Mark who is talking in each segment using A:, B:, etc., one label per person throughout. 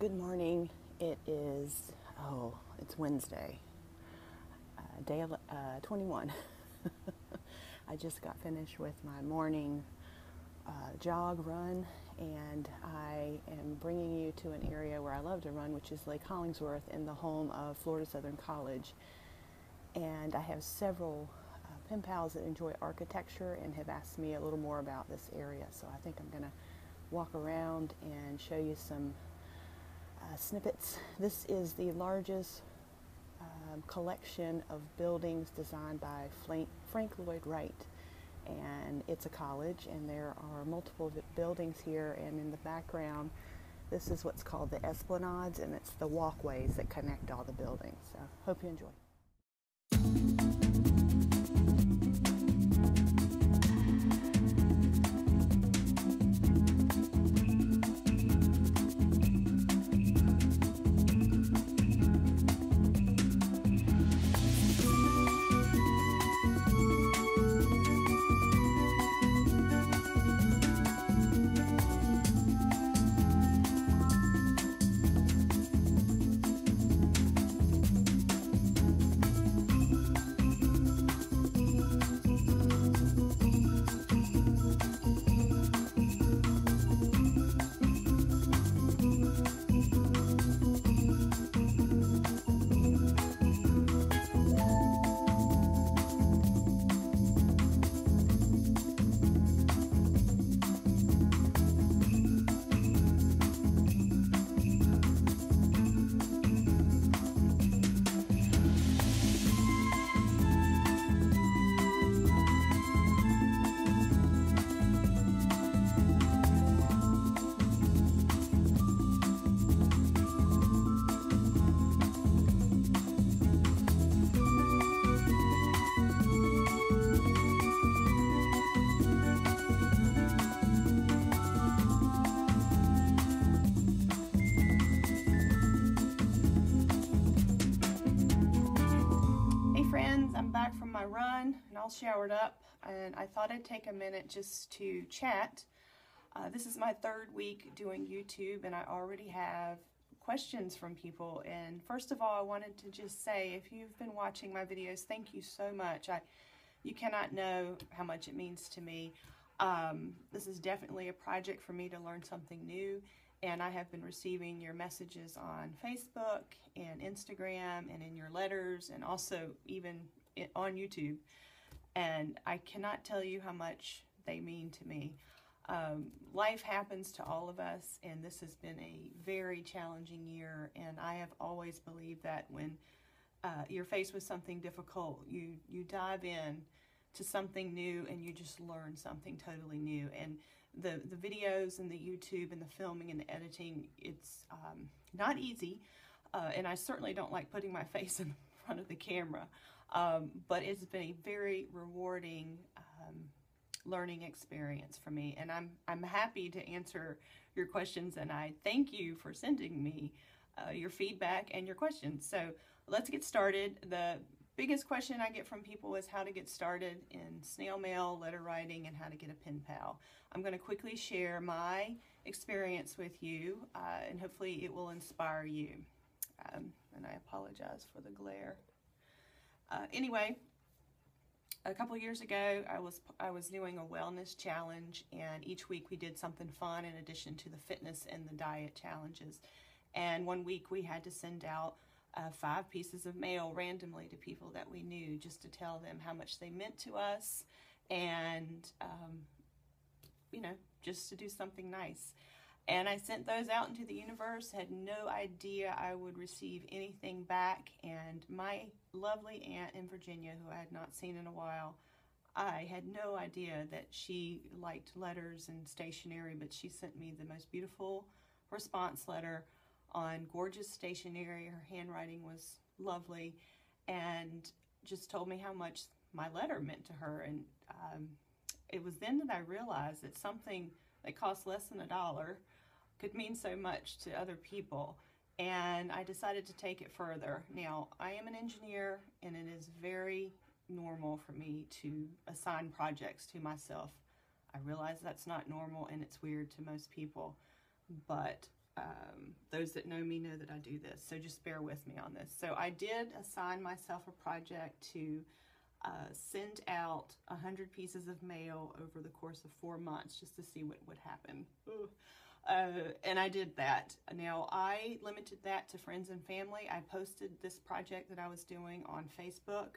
A: Good morning. It is, oh, it's Wednesday, uh, day uh, 21. I just got finished with my morning uh, jog run, and I am bringing you to an area where I love to run, which is Lake Hollingsworth in the home of Florida Southern College. And I have several uh, pen pals that enjoy architecture and have asked me a little more about this area. So I think I'm going to walk around and show you some uh, snippets. This is the largest um, collection of buildings designed by Frank, Frank Lloyd Wright. And it's a college, and there are multiple buildings here. And in the background, this is what's called the esplanades, and it's the walkways that connect all the buildings. So, hope you enjoy. Run and all showered up and I thought I'd take a minute just to chat. Uh, this is my third week doing YouTube and I already have questions from people and first of all I wanted to just say if you've been watching my videos thank you so much. I You cannot know how much it means to me. Um, this is definitely a project for me to learn something new and I have been receiving your messages on Facebook and Instagram and in your letters and also even on YouTube, and I cannot tell you how much they mean to me. Um, life happens to all of us, and this has been a very challenging year. And I have always believed that when uh, you're faced with something difficult, you you dive in to something new, and you just learn something totally new. And the the videos and the YouTube and the filming and the editing, it's um, not easy. Uh, and I certainly don't like putting my face in front of the camera. Um, but it's been a very rewarding um, learning experience for me, and I'm I'm happy to answer your questions, and I thank you for sending me uh, your feedback and your questions. So let's get started. The biggest question I get from people is how to get started in snail mail, letter writing, and how to get a pen pal. I'm going to quickly share my experience with you, uh, and hopefully it will inspire you. Um, and I apologize for the glare. Uh, anyway, a couple years ago, I was I was doing a wellness challenge, and each week we did something fun in addition to the fitness and the diet challenges. And one week we had to send out uh, five pieces of mail randomly to people that we knew, just to tell them how much they meant to us, and um, you know, just to do something nice. And I sent those out into the universe, had no idea I would receive anything back. And my lovely aunt in Virginia, who I had not seen in a while, I had no idea that she liked letters and stationery, but she sent me the most beautiful response letter on gorgeous stationery. Her handwriting was lovely and just told me how much my letter meant to her. And um, it was then that I realized that something that cost less than a dollar could mean so much to other people. And I decided to take it further. Now, I am an engineer, and it is very normal for me to assign projects to myself. I realize that's not normal and it's weird to most people, but um, those that know me know that I do this, so just bear with me on this. So I did assign myself a project to uh, send out 100 pieces of mail over the course of four months just to see what would happen. Uh, and I did that. Now, I limited that to friends and family. I posted this project that I was doing on Facebook.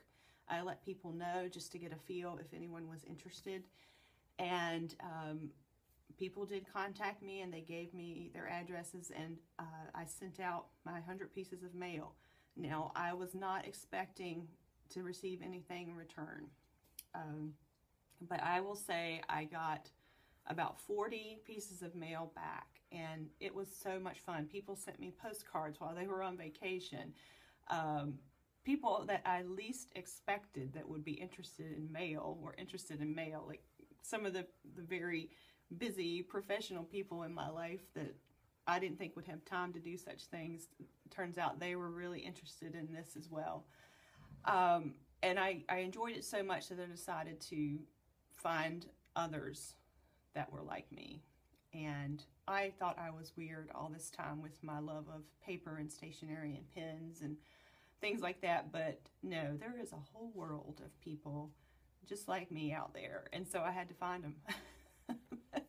A: I let people know just to get a feel if anyone was interested. And um, people did contact me and they gave me their addresses, and uh, I sent out my 100 pieces of mail. Now, I was not expecting to receive anything in return. Um, but I will say I got about 40 pieces of mail back, and it was so much fun. People sent me postcards while they were on vacation. Um, people that I least expected that would be interested in mail were interested in mail. Like some of the, the very busy professional people in my life that I didn't think would have time to do such things. Turns out they were really interested in this as well. Um, and I, I enjoyed it so much that I decided to find others that were like me. And I thought I was weird all this time with my love of paper and stationery and pens and things like that. But no, there is a whole world of people just like me out there. And so I had to find them.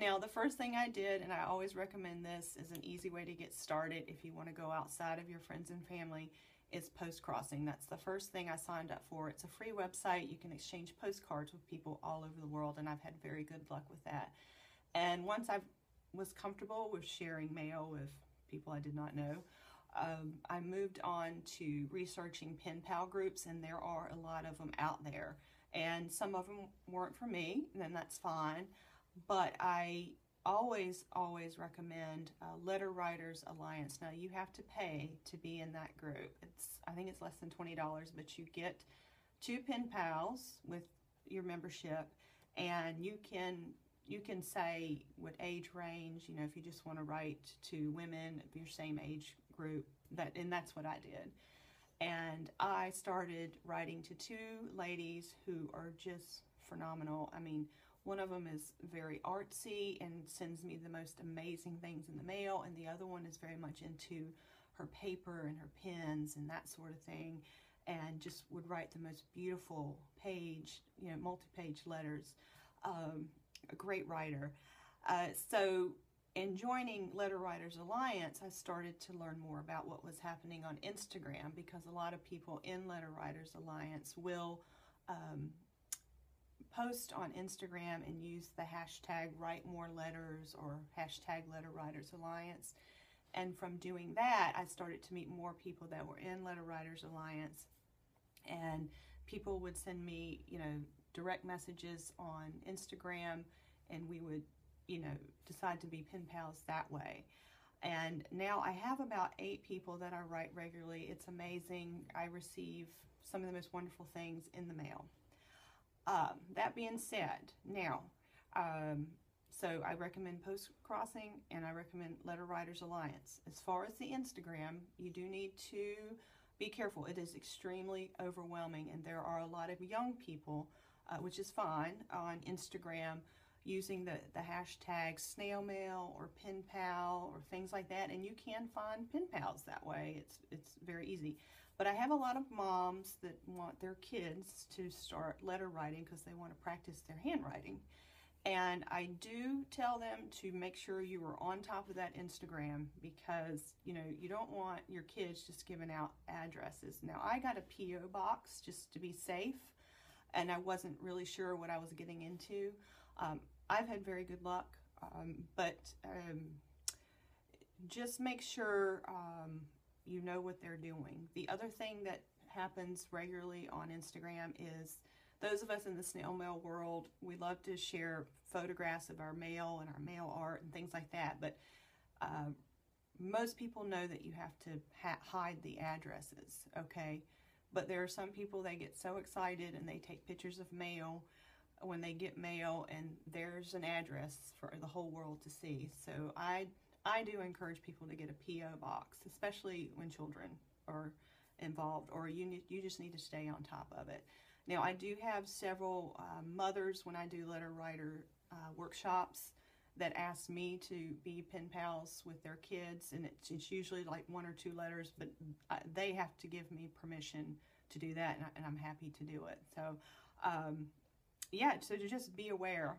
A: now, the first thing I did, and I always recommend this as an easy way to get started if you want to go outside of your friends and family, is Postcrossing. That's the first thing I signed up for. It's a free website. You can exchange postcards with people all over the world, and I've had very good luck with that. And once I was comfortable with sharing mail with people I did not know, um, I moved on to researching pen pal groups, and there are a lot of them out there. And some of them weren't for me, and that's fine. But I always, always recommend uh, Letter Writers Alliance. Now you have to pay to be in that group. It's I think it's less than twenty dollars, but you get two pen pals with your membership, and you can you can say what age range. You know, if you just want to write to women of your same age group, that and that's what I did. And I started writing to two ladies who are just phenomenal. I mean, one of them is very artsy and sends me the most amazing things in the mail, and the other one is very much into her paper and her pens and that sort of thing, and just would write the most beautiful page, you know, multi page letters. Um, a great writer. Uh, so, in joining Letter Writers Alliance, I started to learn more about what was happening on Instagram because a lot of people in Letter Writers Alliance will um, post on Instagram and use the hashtag write more letters or hashtag letter writers alliance. And from doing that, I started to meet more people that were in Letter Writers Alliance. And people would send me, you know, direct messages on Instagram, and we would, you know, decide to be pen pals that way. And now I have about eight people that I write regularly. It's amazing. I receive some of the most wonderful things in the mail. Um, that being said, now, um, so I recommend Post Crossing and I recommend Letter Writers Alliance. As far as the Instagram, you do need to be careful. It is extremely overwhelming, and there are a lot of young people, uh, which is fine, on Instagram using the, the hashtag snail mail or pen pal or things like that, and you can find pen pals that way. It's, it's very easy. But I have a lot of moms that want their kids to start letter writing because they want to practice their handwriting. And I do tell them to make sure you are on top of that Instagram because, you know, you don't want your kids just giving out addresses. Now, I got a P.O. box just to be safe, and I wasn't really sure what I was getting into. Um, I've had very good luck, um, but um, just make sure um, you know what they're doing. The other thing that happens regularly on Instagram is those of us in the snail mail world, we love to share photographs of our mail and our mail art and things like that. But uh, most people know that you have to ha- hide the addresses, okay? But there are some people that get so excited and they take pictures of mail when they get mail and there's an address for the whole world to see. So I I do encourage people to get a PO box, especially when children are involved, or you you just need to stay on top of it. Now, I do have several uh, mothers when I do letter writer uh, workshops that ask me to be pen pals with their kids, and it's, it's usually like one or two letters, but I, they have to give me permission to do that, and, I, I'm happy to do it. So, um, yeah, so to just be aware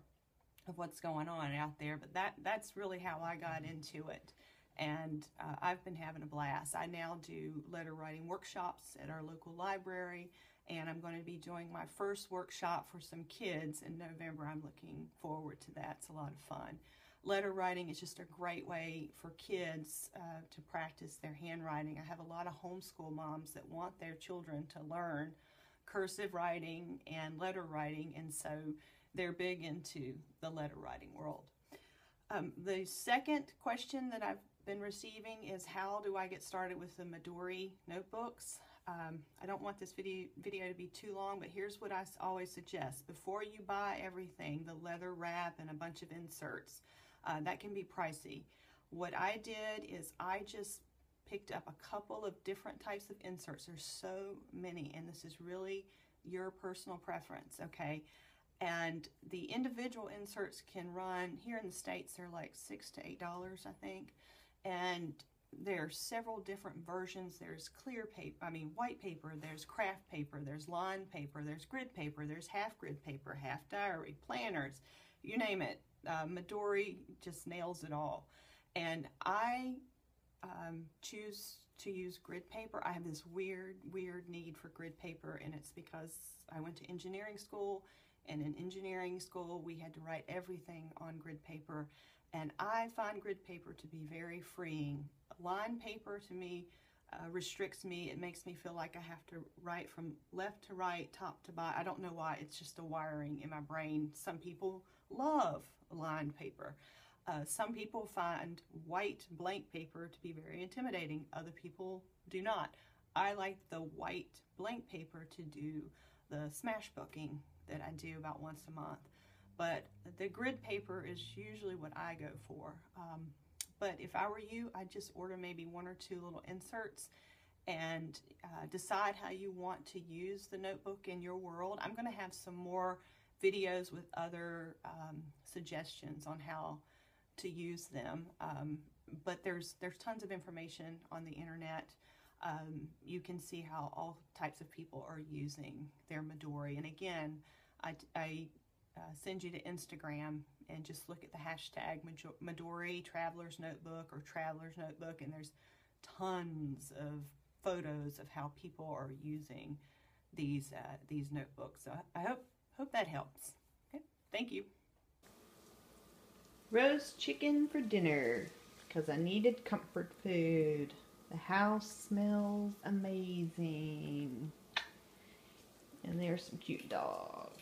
A: of what's going on out there. But that that's really how I got into it, and uh, I've been having a blast. I now do letter writing workshops at our local library, and I'm going to be doing my first workshop for some kids in November. I'm looking forward to that. It's a lot of fun. Letter writing is just a great way for kids uh, to practice their handwriting. I have a lot of homeschool moms that want their children to learn cursive writing and letter writing, and so they're big into the letter writing world. Um, the second question that I've been receiving is how do I get started with the Midori notebooks? Um, I don't want this video, video to be too long, but here's what I always suggest. Before you buy everything, the leather wrap and a bunch of inserts, uh, that can be pricey. What I did is I just picked up a couple of different types of inserts. There's so many, and this is really your personal preference, okay? And the individual inserts can run, here in the States, they're like six to eight dollars, I think. And there are several different versions. There's clear paper, I mean white paper, there's craft paper, there's line paper, there's grid paper, there's half grid paper, half diary, planners, you name it. Uh, Midori just nails it all. And I um, choose to use grid paper. I have this weird, weird need for grid paper, and it's because I went to engineering school, and in engineering school, we had to write everything on grid paper. And I find grid paper to be very freeing. Line paper to me uh, restricts me. It makes me feel like I have to write from left to right, top to bottom. I don't know why. It's just a wiring in my brain. Some people love lined paper. Uh, some people find white blank paper to be very intimidating. Other people do not. I like the white blank paper to do the smash booking that I do about once a month. But the grid paper is usually what I go for. Um, but if I were you, I'd just order maybe one or two little inserts and uh, decide how you want to use the notebook in your world. I'm going to have some more videos with other um, suggestions on how to use them. Um, but there's there's tons of information on the internet. Um, you can see how all types of people are using their Midori. And again, I, I uh, send you to Instagram and just look at the hashtag Midori Traveler's Notebook or Traveler's Notebook, and there's tons of photos of how people are using these uh, these notebooks. So I hope hope that helps. Okay, thank you
B: roast chicken for dinner because I needed comfort food. The house smells amazing. And there's some cute dogs.